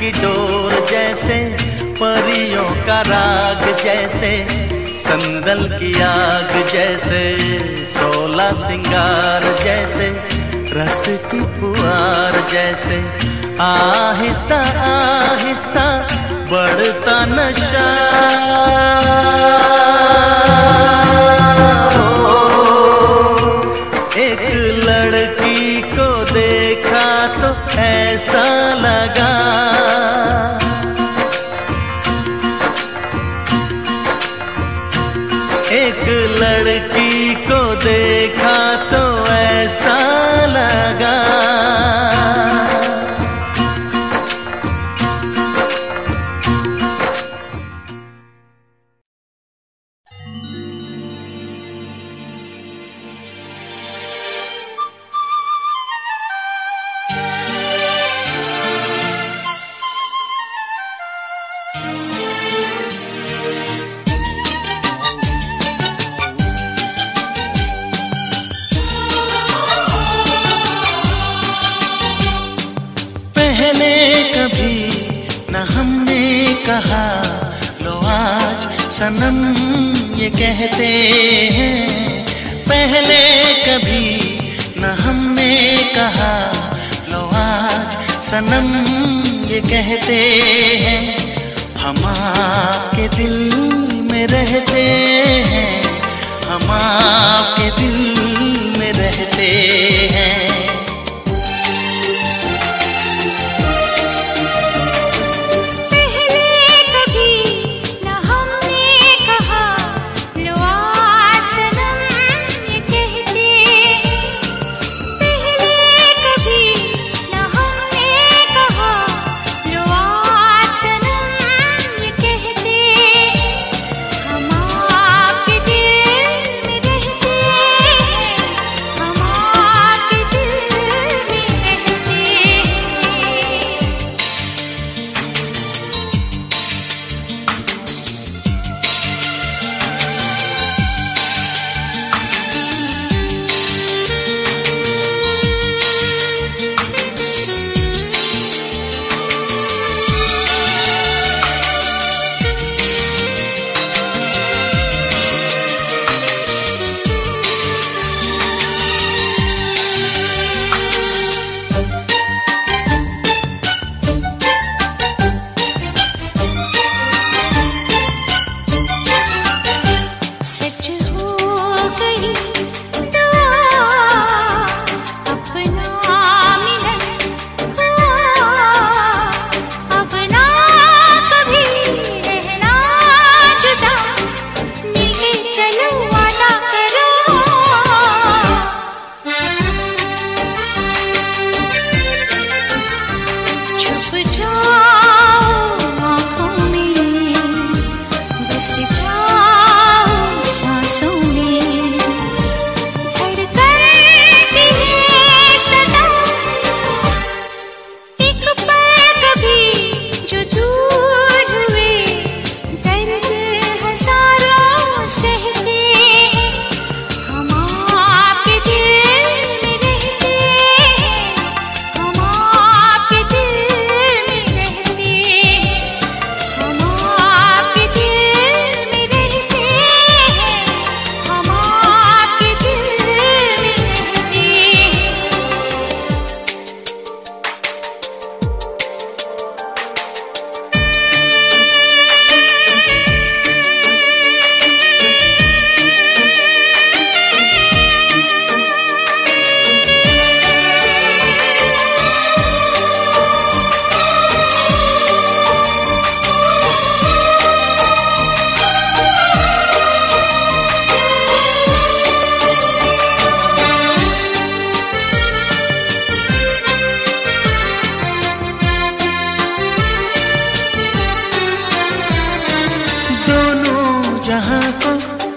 की डोर जैसे, परियों का राग जैसे, संदल की आग जैसे, सोला सिंगार जैसे, रस की पुआर जैसे। आहिस्ता आहिस्ता बढ़ता नशा। ना हमने कहा, लो आज सनम ये कहते हैं। पहले कभी न हमने कहा, लो आज सनम ये कहते हैं। हम आपके दिल में रहते हैं, हम आपके दिल में रहते हैं।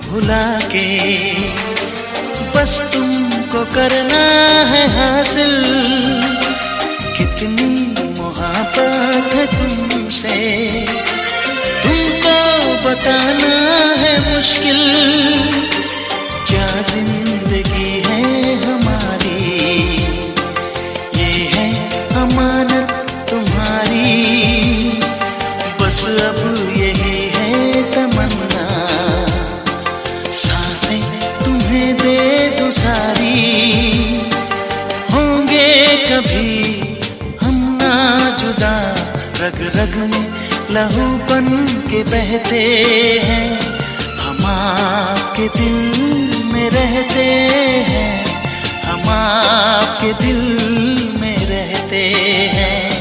भुला के बस तुमको करना है हासिल। कितनी मोहब्बत है तुमसे। तुमको बताना है मुश्किल। क्या ज़िंदगी लहू बन के बहते हैं हम आपके दिल में रहते हैं हम आपके दिल में रहते हैं।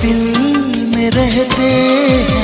दिल में रहते हैं।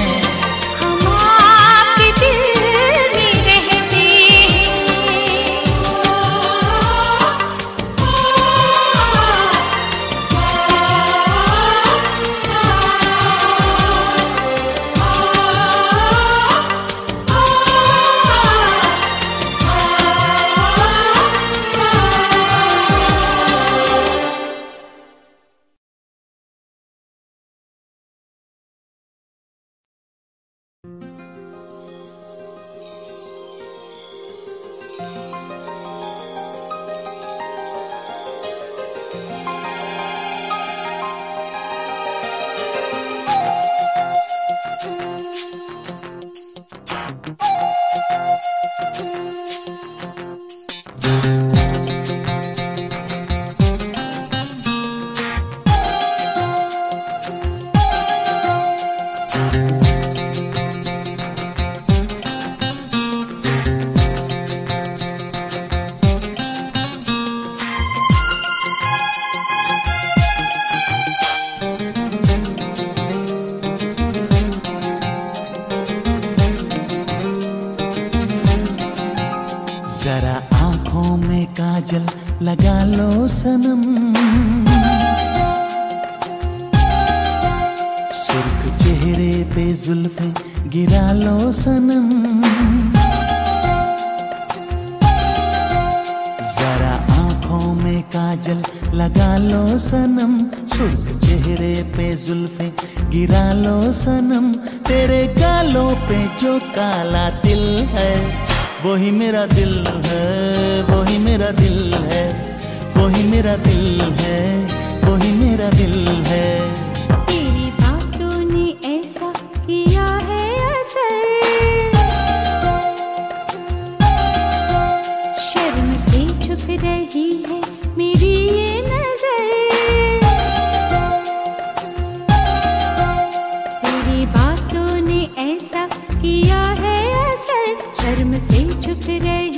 today.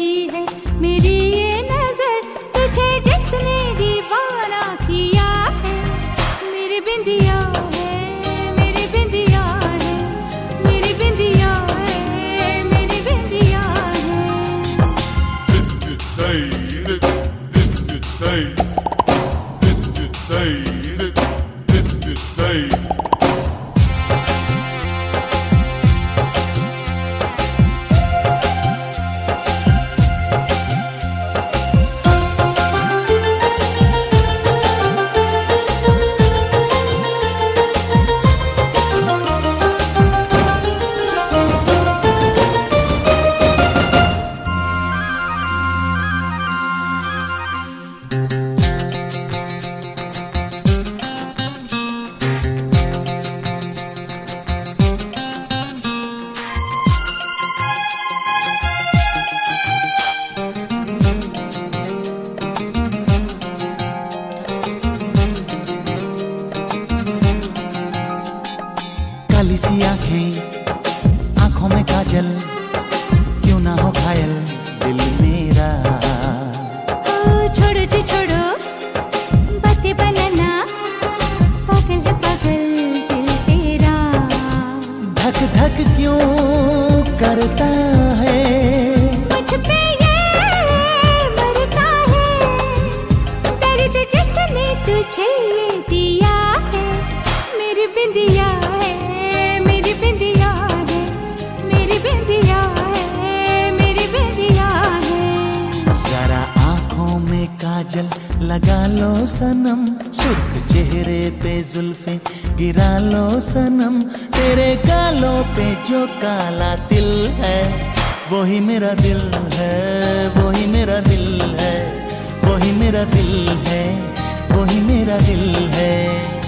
पीछे ये दिया है। मेरी बिंदिया आँखों में काजल लगा लो सनम। सुर्ख चेहरे पे जुल्फे गिरा लो सनम। तेरे कालों पे जो काला दिल है, वही मेरा दिल है, वही मेरा दिल है, वही मेरा दिल है। मेरा दिल है।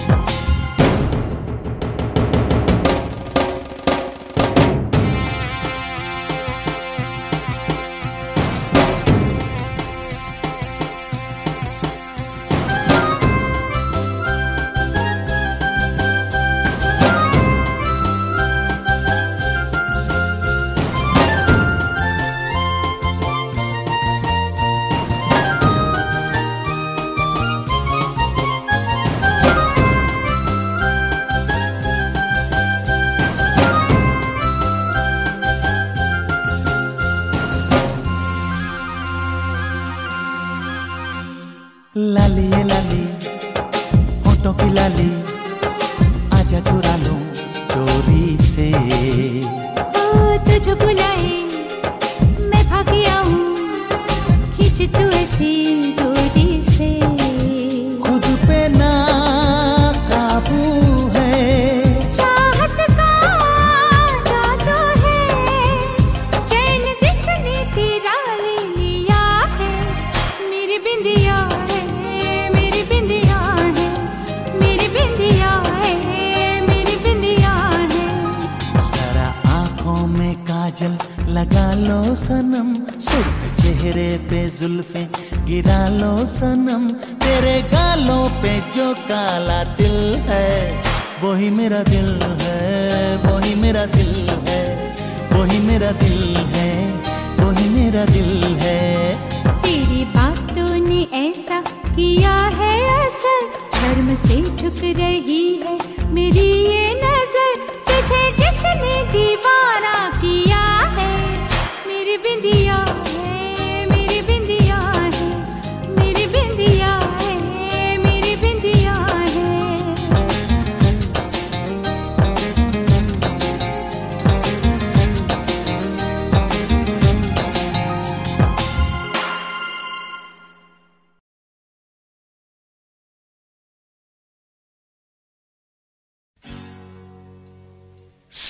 गिरा लो सनम, तेरे गालों पे जो काला दिल है, वही मेरा दिल है, वही मेरा दिल है, वही मेरा दिल है, वही मेरा दिल है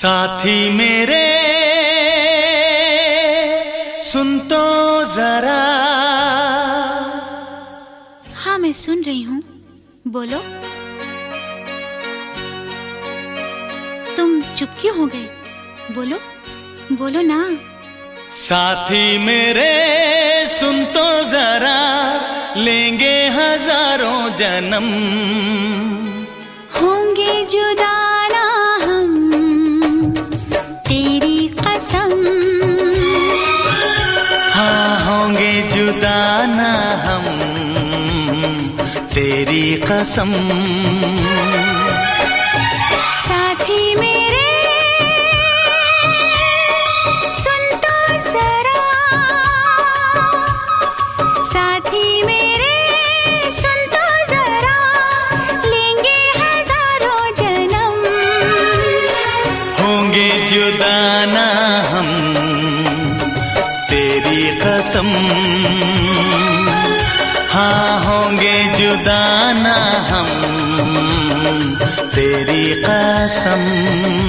साथी मेरे सुन तो जरा। हाँ मैं सुन रही हूँ। बोलो। तुम चुप क्यों हो गए? बोलो। बोलो ना। साथी मेरे सुन तो जरा। लेंगे हज़ारों जन्म। होंगे जुदाना सम् कसम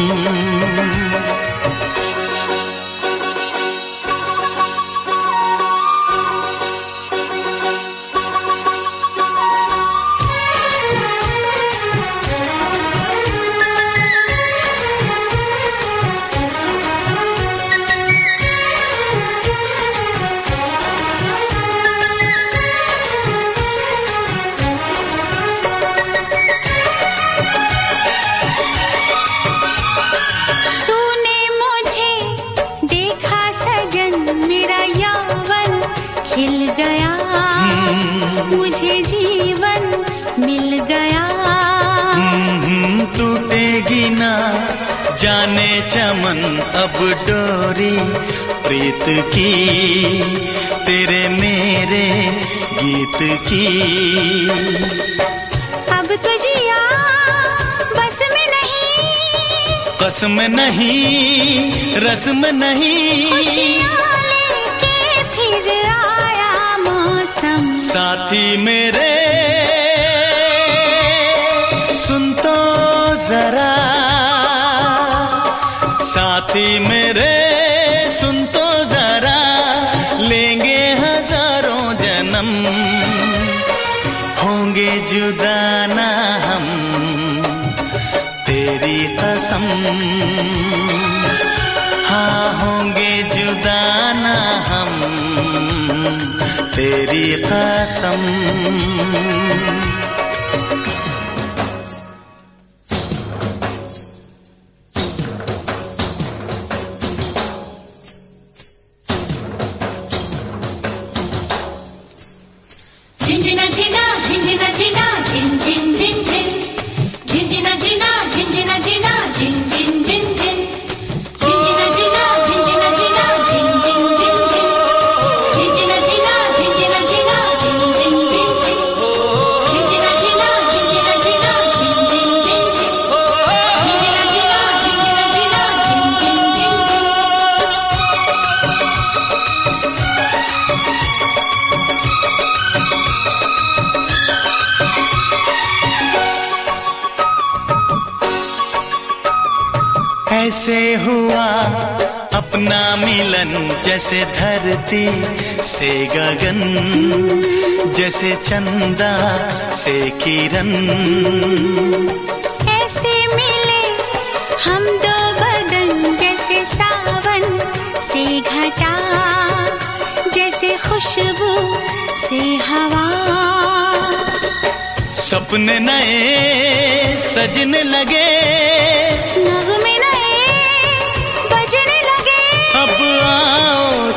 प्रीत की तेरे मेरे गीत की। अब तुझे बस में नहीं। कसम नहीं रस्म नहीं। फिर आया मौसम। साथी मेरे सुन तो जरा। साथी मेरे ना हम तेरी कसम। हाँ होंगे जुदा ना हम तेरी कसम। अपना मिलन जैसे धरती से गगन जैसे चंदा से किरण। ऐसे मिले हम दो बदन जैसे सावन से घटा जैसे खुशबू से हवा। सपने नए सजने लगे नगमे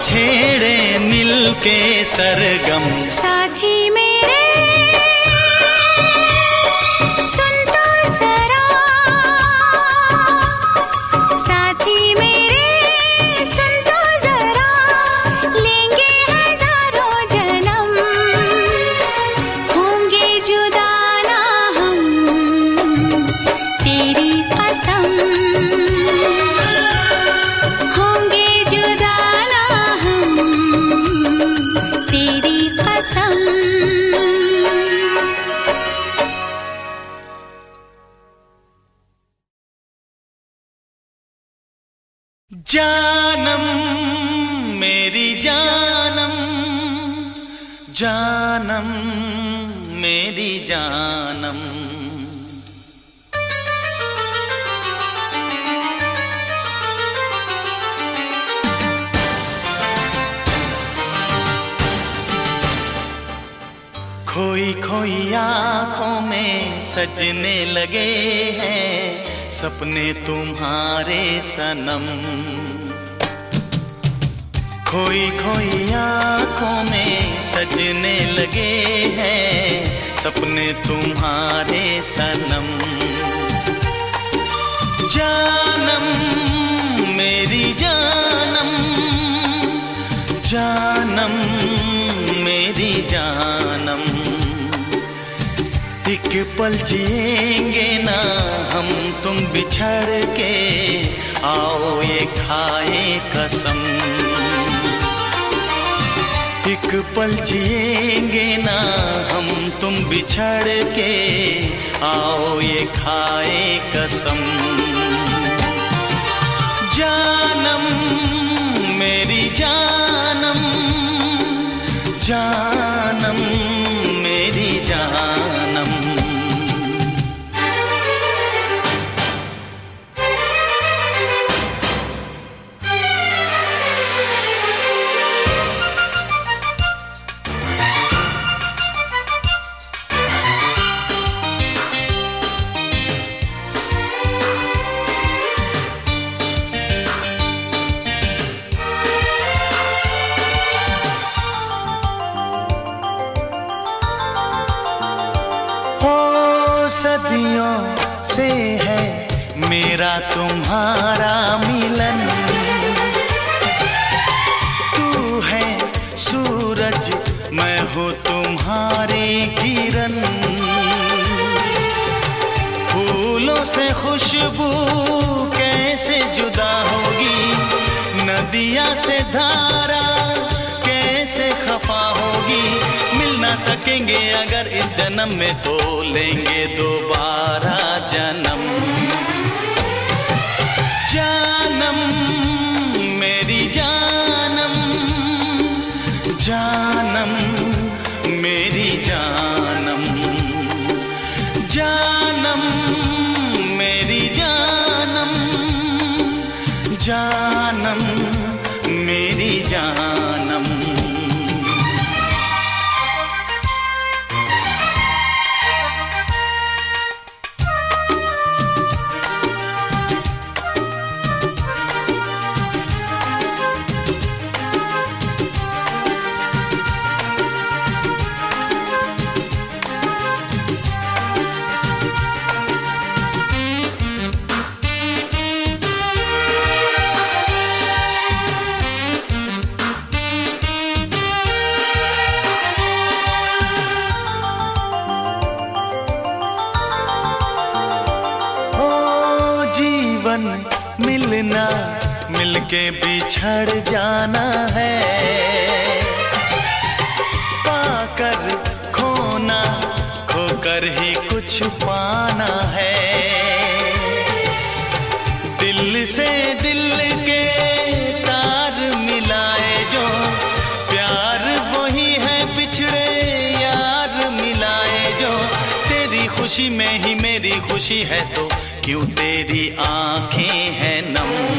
छेड़े मिलके सरगम। साथी मेरे सजने लगे हैं सपने तुम्हारे सनम। खोई खोई आँखों में सजने लगे हैं सपने तुम्हारे सनम। जानम, मेरी जानम जानम, मेरी जानम। एक पल जिएँगे ना, हम तुम बिछड़ के आओ ये खाए कसम। एक पल जिएँगे ना, हम तुम बिछड़ के आओ ये खाए कसम। जानम, मेरी जानम जानम मैं हूँ तुम्हारे किरण। फूलों से खुशबू कैसे जुदा होगी? नदिया से धारा कैसे खफा होगी? मिल ना सकेंगे अगर इस जन्म में तो लेंगे दोबारा जन्म। जानम चढ़ जाना है। पाकर खोना, खोकर ही कुछ पाना है। दिल से दिल के तार मिलाए जो प्यार वही है, पिछड़े यार मिलाए जो। तेरी खुशी में ही मेरी खुशी है तो क्यों तेरी आँखें हैं नम?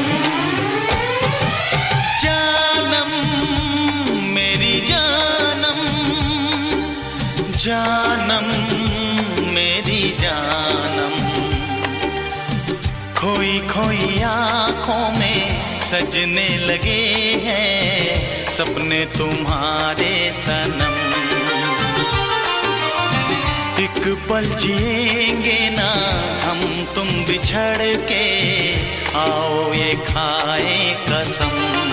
आँखों में सजने लगे हैं सपने तुम्हारे सनम। एक पल जिएँगे ना हम तुम बिछड़ के, आओ ये खाए कसम।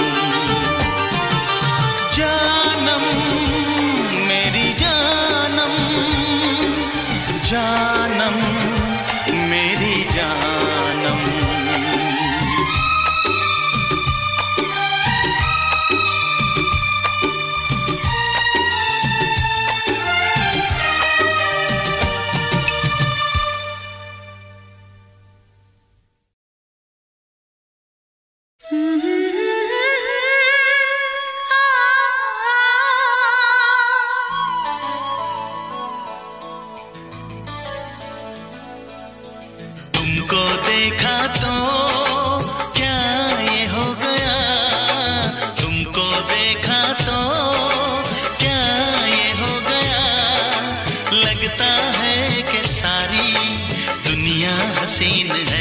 ஆசைன்னு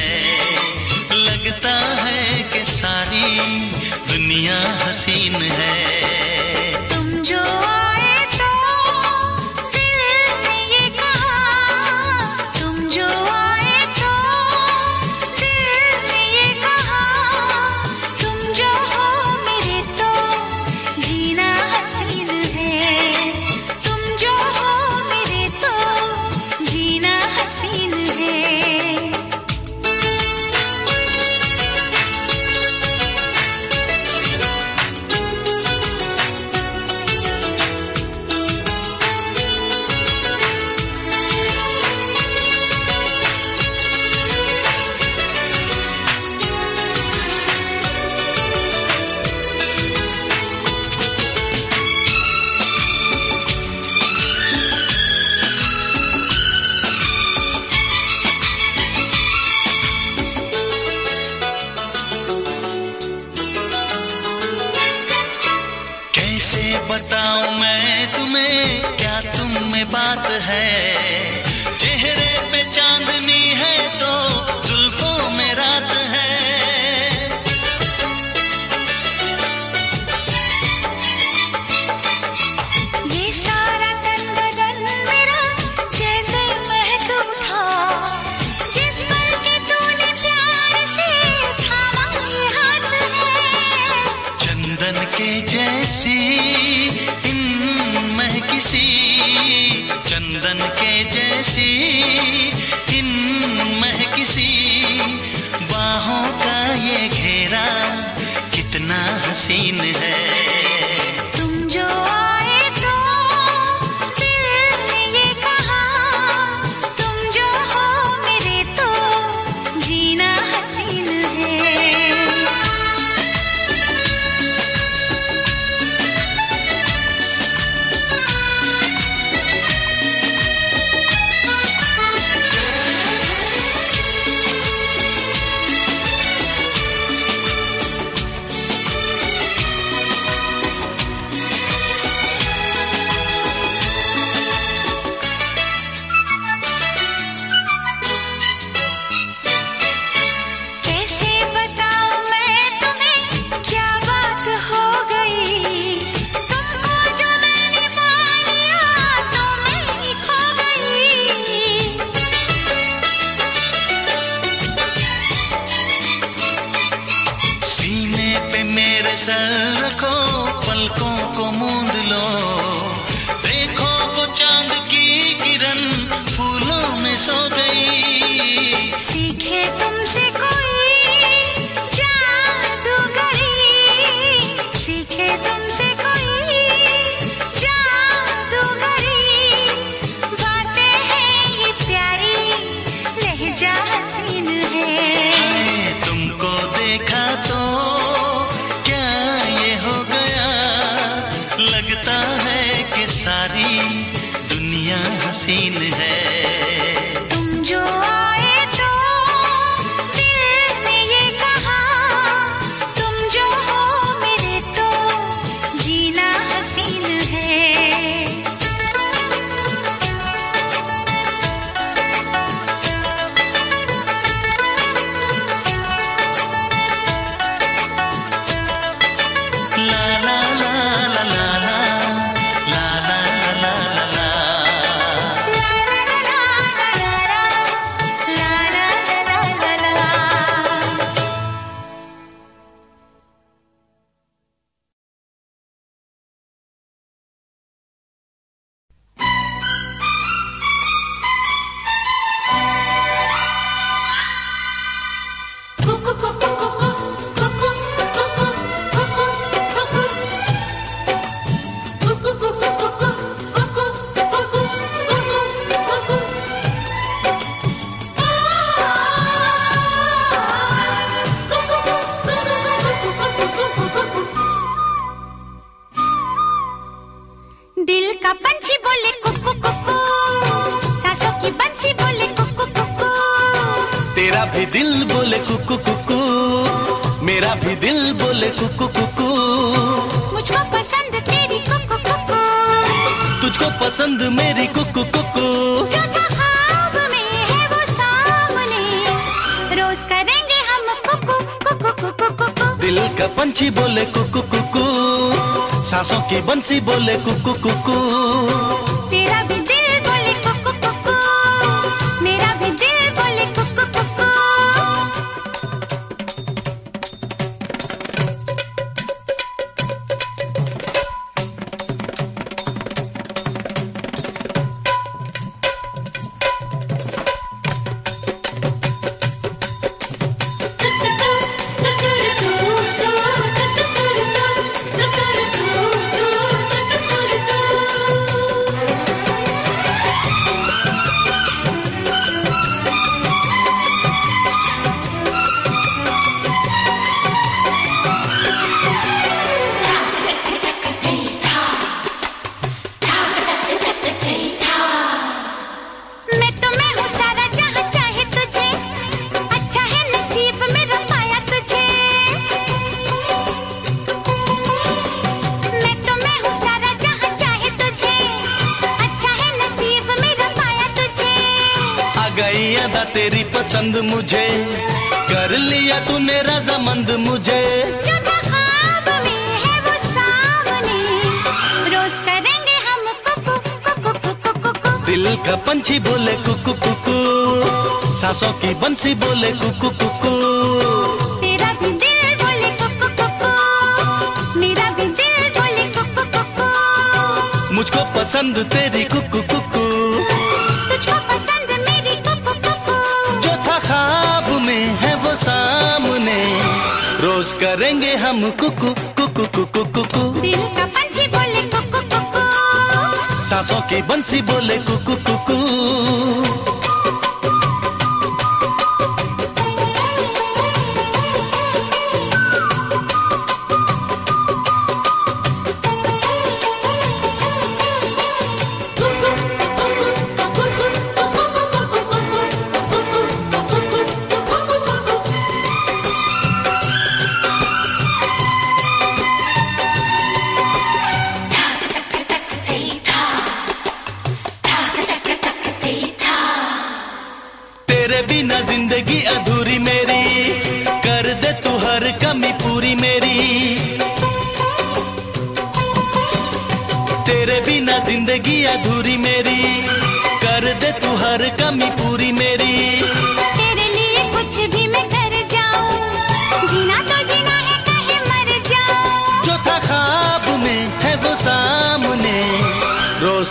पंछी बोले कुकु कुकु सांसों की बंसी बोले कुकु कुकू। हँसी बोले कुकु कुकु। तेरा भी दिल बोले कुकु कुकु। मेरा भी दिल बोले कुकु कुकु। मुझको पसंद तेरी कुकु कुकु। तुझको पसंद मेरी कुकु कुकु। जो था ख्वाब में है वो सामने। रोज करेंगे हम कुकु कुकु कुकु कुकु। दिल का पंछी बोले कुकु कुकु। सांसों की बंसी बोले कुकु कुकु।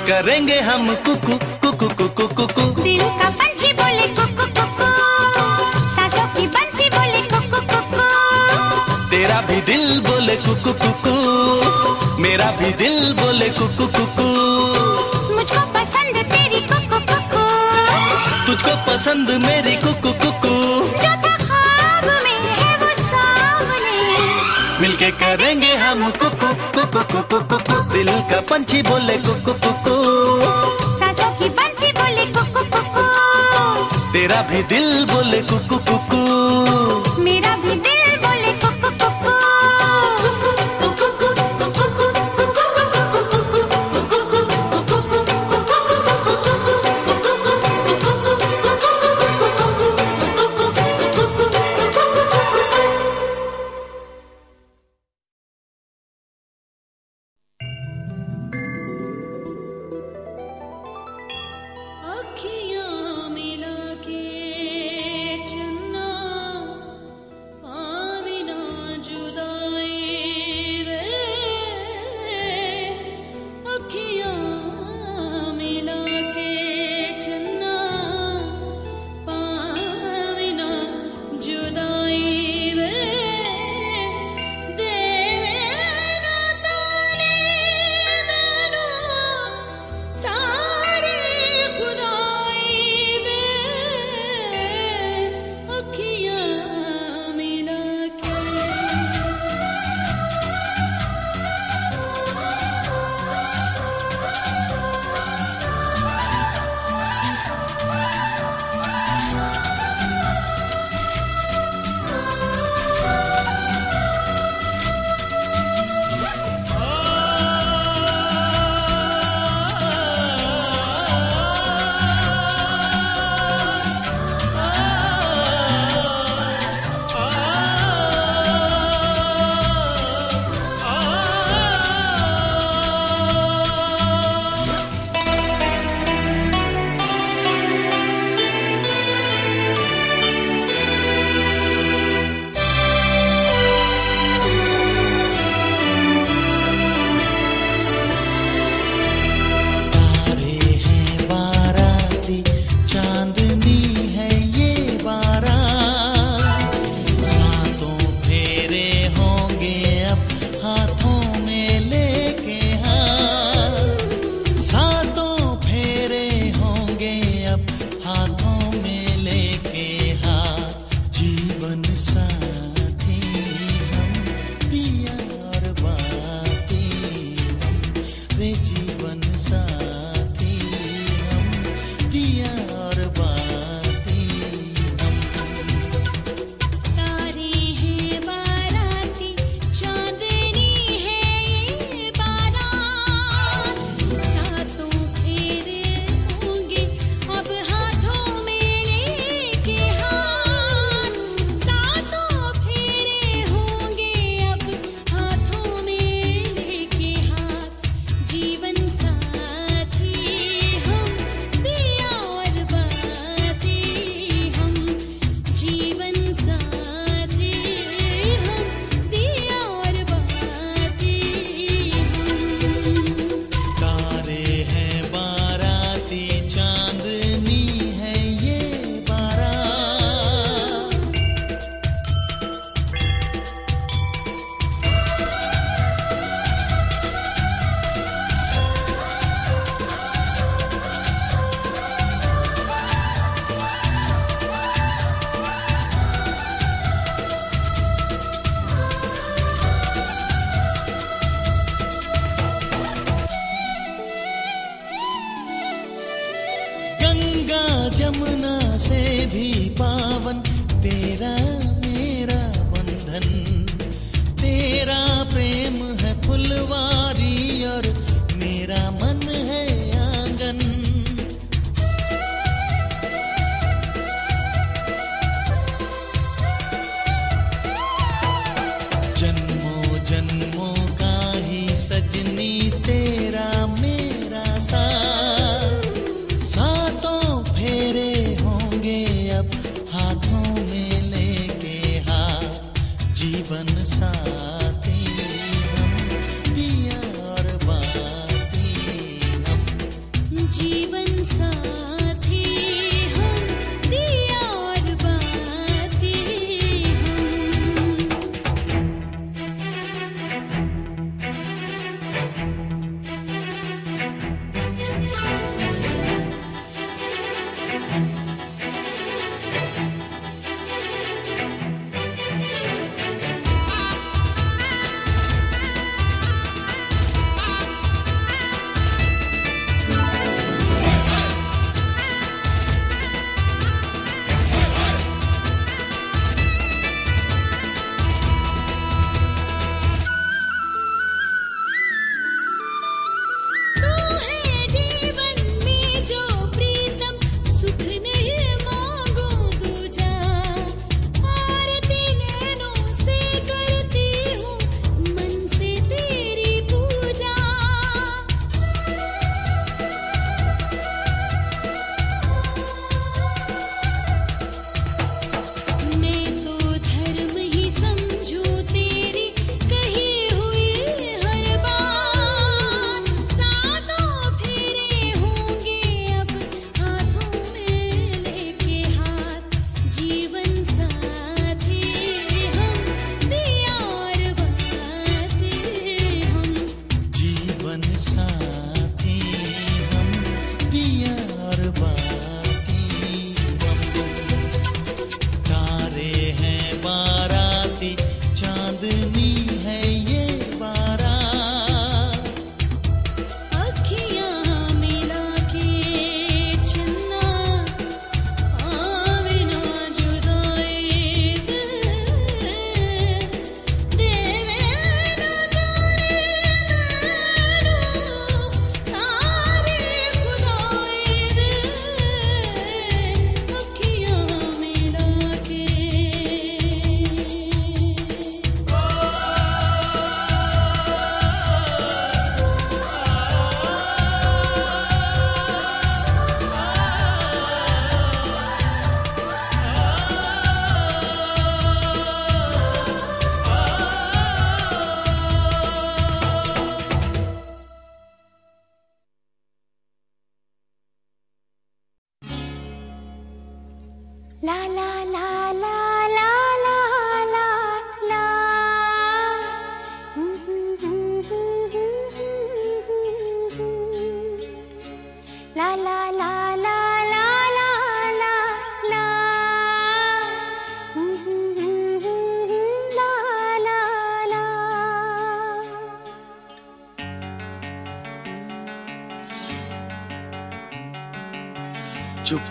करेंगे हम कुकु कुकु कुकु कुकु दिल का पंछी बोले कुकू कुकू। सासों की बंसी बोले कुकू कुकू। तेरा भी दिल बोले कुकु कुकु। मेरा भी दिल बोले कुकु कुकु। मुझको पसंद तेरी कुकु कुकु। तुझको पसंद मेरी कुकु कुकू। कुकू के करेंगे हम कुकु कुकु कुकु कुकु दिल का पंछी बोले कुकु कुकु। सासों की बंसी बोले कुकु कुकु। तेरा भी दिल बोले कुकु कुकु।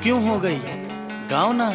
क्यों हो गई? गाओ ना।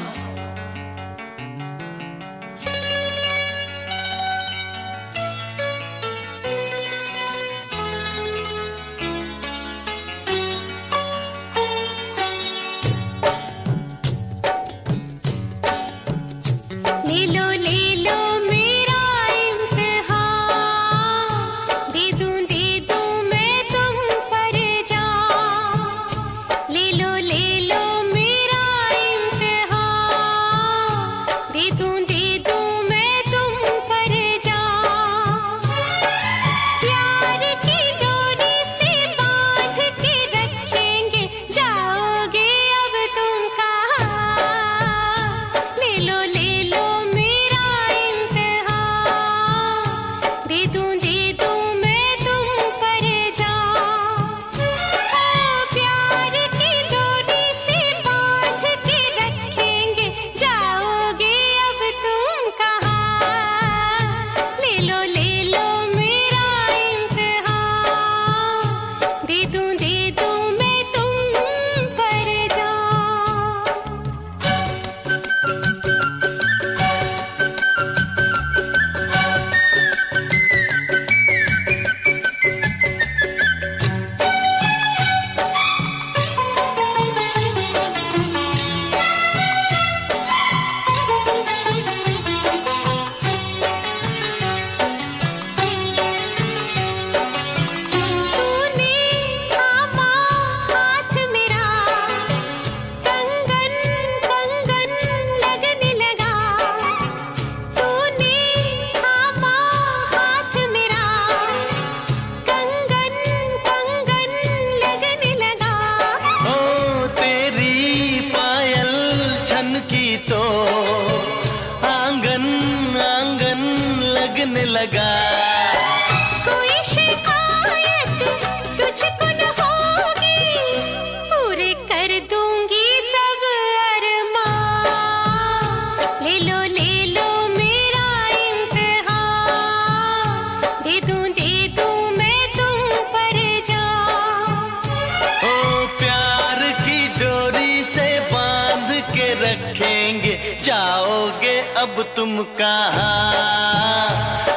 तुम कहा?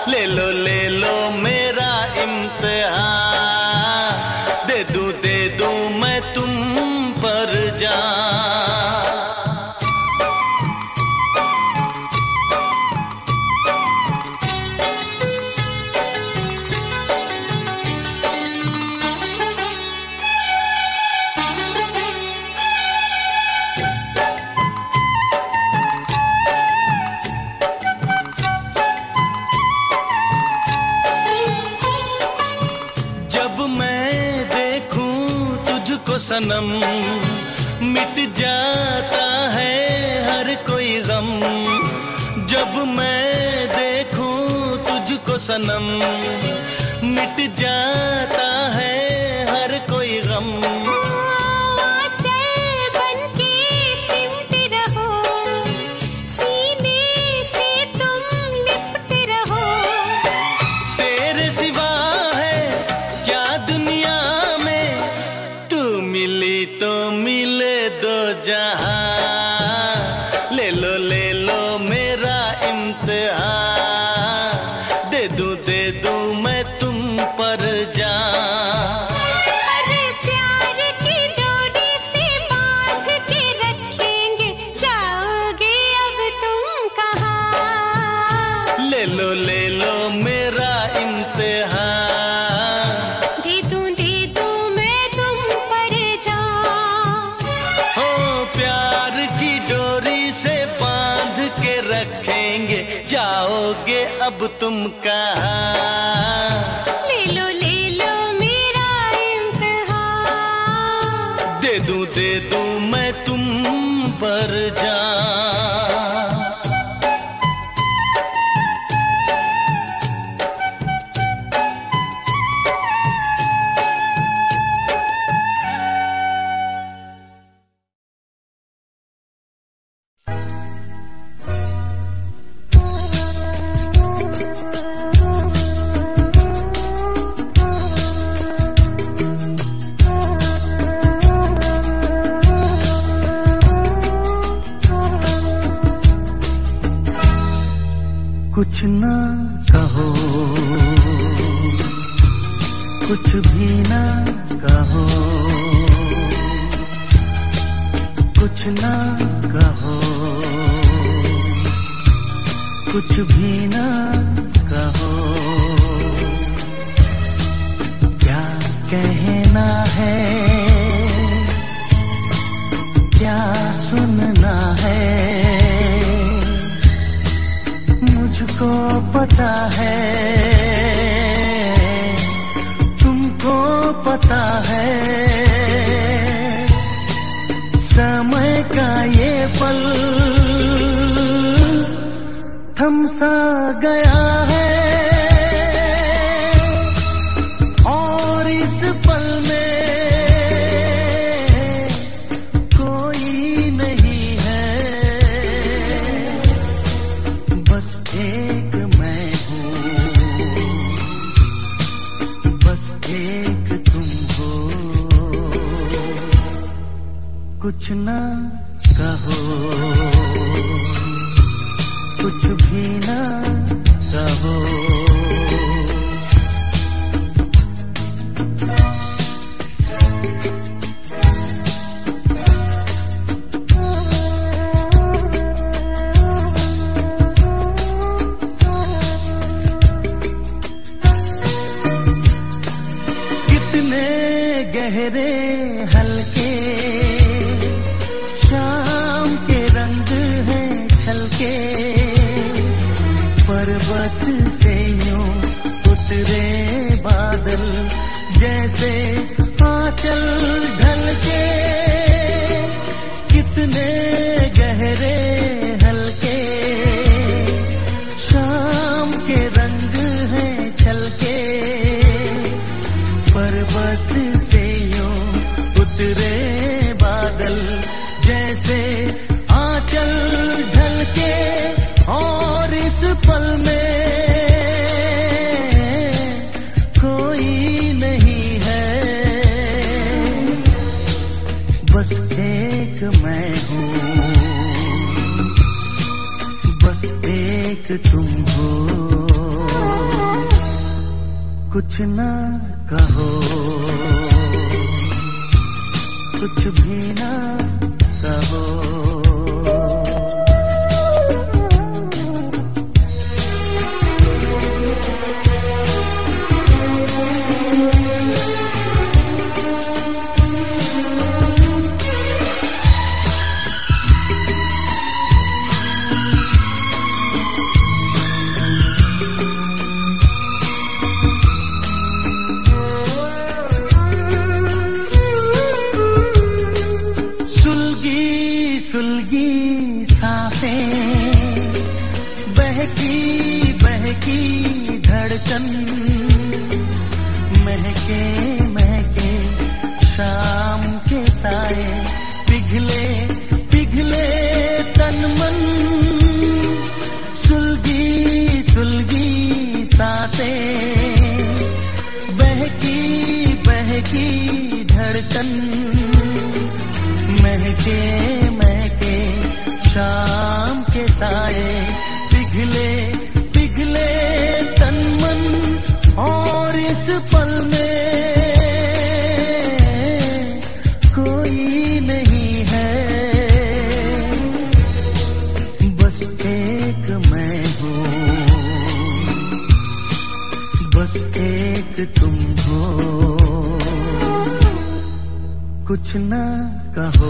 ले लो ले लो मैं सनम मिट जाता है हर कोई गम। तुम कहा कुछ ना कहो कुछ भी ना कुछ ना कहो।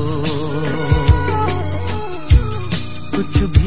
कुछ भी